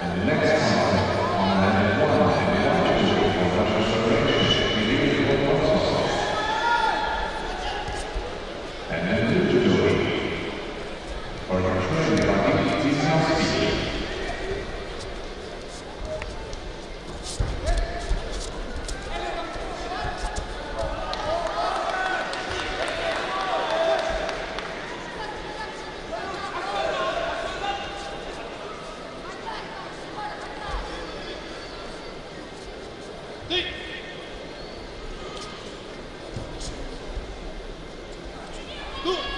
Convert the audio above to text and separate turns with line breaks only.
And the next Two.